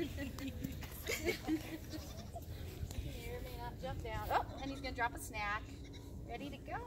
Here, may not jump down. Oh, and he's gonna drop a snack. Ready to go.